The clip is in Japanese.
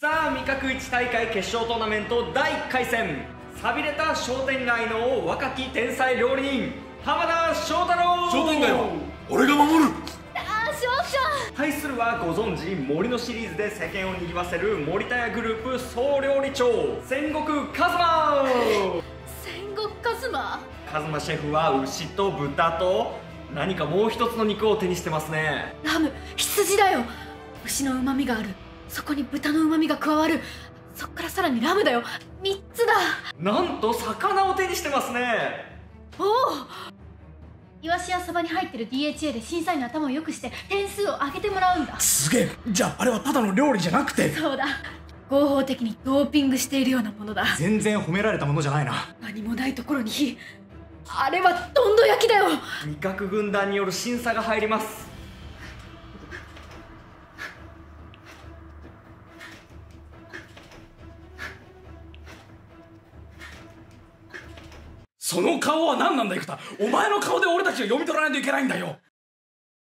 さあ味覚一大会決勝トーナメント第1回戦。寂れた商店街の若き天才料理人浜田翔太郎。商店街は俺が守る。あー翔ちゃん対するはご存知森のシリーズで世間を賑わせる森田屋グループ総料理長戦国カズマ戦国カズマカズマシェフは牛と豚と何かもう一つの肉を手にしてますね。ラム羊だよ。牛の旨味があるそこに豚の旨味が加わる。そっからさらにラムだよ。3つだ。なんと魚を手にしてますね。おお。イワシやサバに入ってる DHA で審査員の頭を良くして点数を上げてもらうんだ。すげえ。じゃああれはただの料理じゃなくて。そうだ。合法的にドーピングしているようなものだ。全然褒められたものじゃないな。何もないところに火。あれはどんど焼きだよ。味覚軍団による審査が入りますその顔は何なんだ生田。お前の顔で俺たちが読み取らないといけないんだよ。